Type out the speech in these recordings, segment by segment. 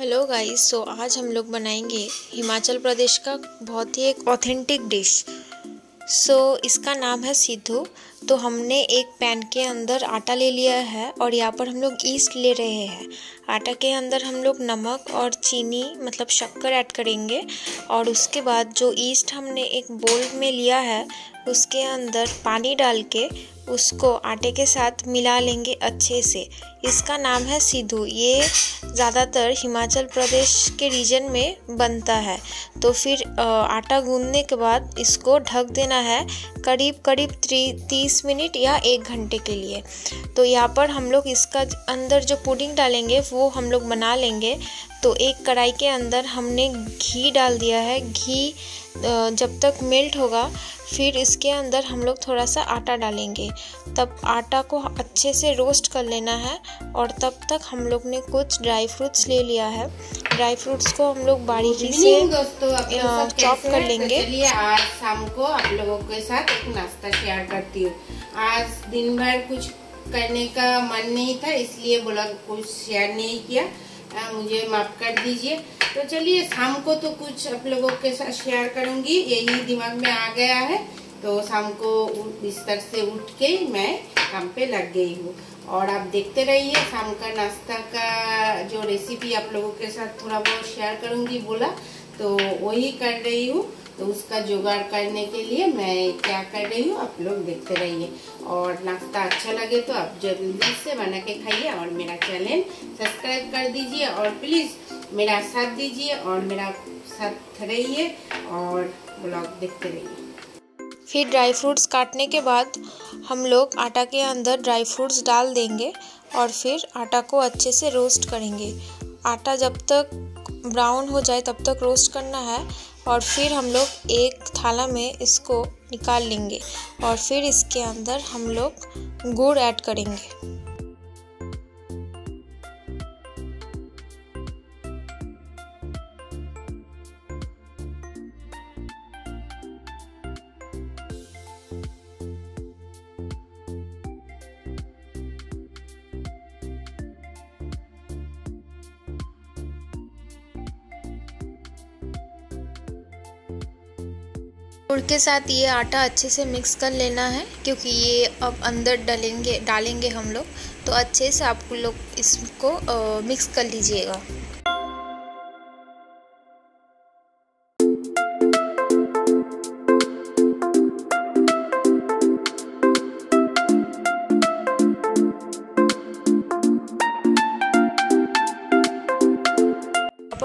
Hello guys so आज हम लोग बनाएँगे हिमाचल प्रदेश का बहुत ही एक ऑथेंटिक डिश सो so, इसका नाम है सिद्धू। तो हमने एक पैन के अंदर आटा ले लिया है और यहाँ पर हम लोग ईस्ट ले रहे हैं। आटा के अंदर हम लोग नमक और चीनी मतलब शक्कर ऐड करेंगे और उसके बाद जो ईस्ट हमने एक बोल में लिया है उसके अंदर पानी डाल के उसको आटे के साथ मिला लेंगे अच्छे से। इसका नाम है सिद्धू। ये ज़्यादातर हिमाचल प्रदेश के रीजन में बनता है। तो फिर आटा गूंदने के बाद इसको ढक देना है। करीब करीब तीस मिनट या एक घंटे के लिए। तो यहाँ पर हम लोग इसका अंदर जो पुडिंग डालेंगे वो हम लोग बना लेंगे। तो एक कढ़ाई के अंदर हमने घी डाल दिया है। घी जब तक मेल्ट होगा फिर इसके अंदर हम लोग थोड़ा सा आटा डालेंगे। तब आटा को अच्छे से रोस्ट कर लेना है और तब तक हम लोग ने कुछ ड्राई फ्रूट्स ले लिया है। ड्राई फ्रूट्स को हम लोग बारीकी से चॉप कर लेंगे। चलिए आज शाम को आप लोगों के साथ एक नाश्ता शेयर करती हूँ। आज दिन भर कुछ करने का मन नहीं था इसलिए बोला कुछ शेयर नहीं किया। आ, मुझे माफ़ कर दीजिए। तो चलिए शाम को तो कुछ आप लोगों के साथ शेयर करूँगी। यही दिमाग में आ गया है। तो शाम को बिस्तर से उठ के मैं काम पे लग गई हूँ। और आप देखते रहिए शाम का नाश्ता का जो रेसिपी आप लोगों के साथ थोड़ा बहुत शेयर करूँगी बोला। तो वही कर रही हूँ। तो उसका जुगाड़ करने के लिए मैं क्या कर रही हूँ, आप लोग देखते रहिए। और नाश्ता अच्छा लगे तो आप जल्दी से बना के खाइए और मेरा चैनल सब्सक्राइब कर दीजिए और प्लीज़ मेरा साथ दीजिए और मेरा साथ रहिए और ब्लॉग देखते रहिए। फिर ड्राई फ्रूट्स काटने के बाद हम लोग आटा के अंदर ड्राई फ्रूट्स डाल देंगे और फिर आटा को अच्छे से रोस्ट करेंगे। आटा जब तक ब्राउन हो जाए तब तक रोस्ट करना है। और फिर हम लोग एक थाला में इसको निकाल लेंगे और फिर इसके अंदर हम लोग गुड़ ऐड करेंगे। गुड़ के साथ ये आटा अच्छे से मिक्स कर लेना है, क्योंकि ये अब अंदर डालेंगे डालेंगे हम लोग तो अच्छे से आप लोग इसको मिक्स कर लीजिएगा।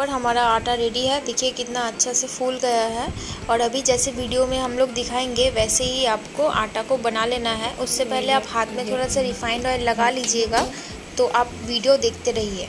पर हमारा आटा रेडी है। देखिए कितना अच्छा से फूल गया है। और अभी जैसे वीडियो में हम लोग दिखाएँगे वैसे ही आपको आटा को बना लेना है। उससे पहले आप हाथ में थोड़ा सा रिफाइंड ऑयल लगा लीजिएगा तो आप वीडियो देखते रहिए।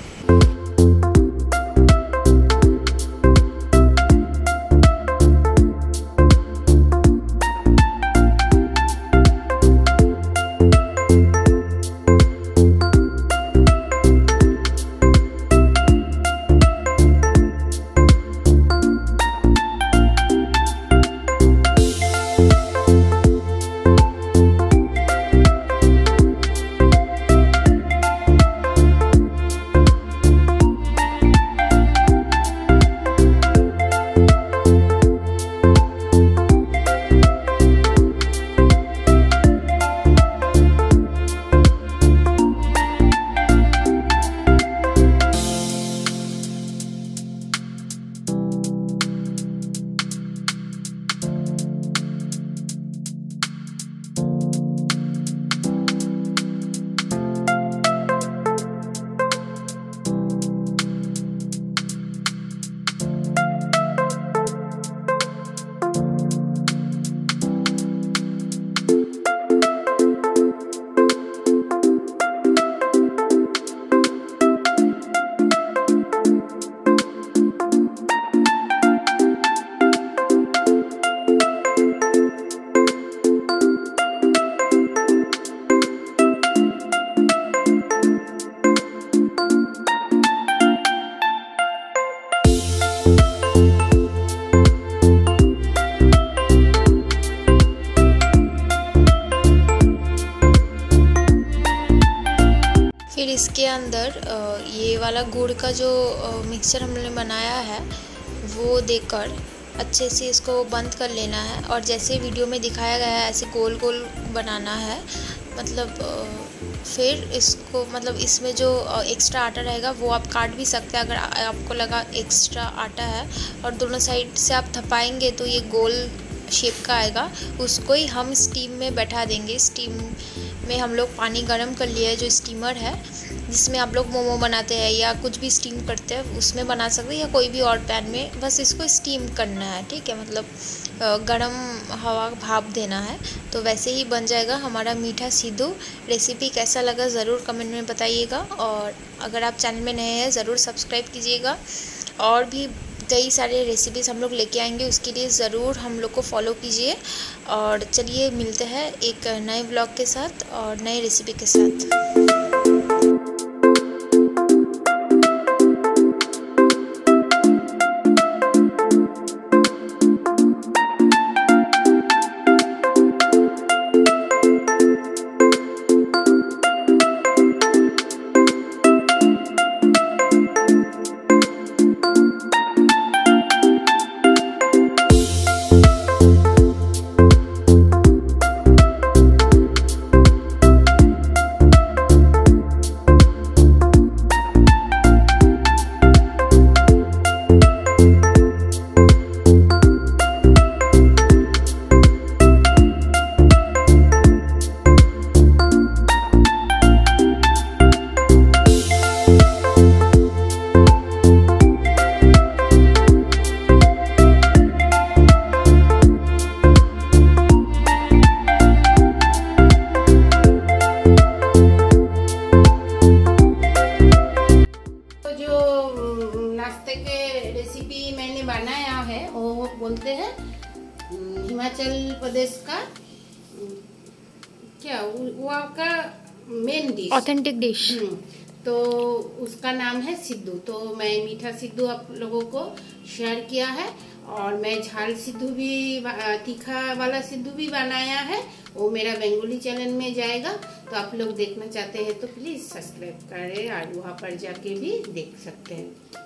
वाला गुड़ का जो मिक्सचर हमने बनाया है, वो देकर अच्छे से इसको बंद कर लेना है। और जैसे वीडियो में दिखाया गया है, ऐसे गोल गोल बनाना है मतलब फिर इसको मतलब इसमें जो एक्स्ट्रा आटा रहेगा, वो आप काट भी सकते हैं। अगर आपको लगा एक्स्ट्रा आटा है और दोनों साइड से आप थपाएँगे तो ये गोल शेप का आएगा, उसको ही हम स्टीम में बैठा देंगे। स्टीम में हम लोग पानी गर्म कर लिया है, जो स्टीमर है, जिसमें आप लोग मोमो बनाते हैं या कुछ भी स्टीम करते हैं, उसमें बना सकते हैं या कोई भी और पैन में। बस इसको स्टीम करना है, ठीक है? मतलब गर्म हवा भाप देना है तो वैसे ही बन जाएगा हमारा मीठा सीधू। रेसिपी कैसा लगा ज़रूर कमेंट में बताइएगा और अगर आप चैनल में नए हैं, ज़रूर सब्सक्राइब कीजिएगा। और भी कई सारे रेसिपीज़ हम लोग लेके आएँगे, उसके लिए ज़रूर हम लोग को फॉलो कीजिए। और चलिए मिलते हैं एक नए ब्लॉग के साथ और नए रेसिपी के साथ। बोलते हैं हिमाचल प्रदेश का क्या वहाँ का मेन डिश ऑथेंटिक डिश तो उसका नाम है सिद्धू। तो मैं मीठा सिद्धू आप लोगों को शेयर किया है और मैं झाल सिद्धू भी तीखा वाला सिद्धू भी बनाया है वो मेरा बेंगोली चैनल में जाएगा तो आप लोग देखना चाहते हैं तो प्लीज़ सब्सक्राइब करें और वहाँ पर जाके भी देख सकते हैं।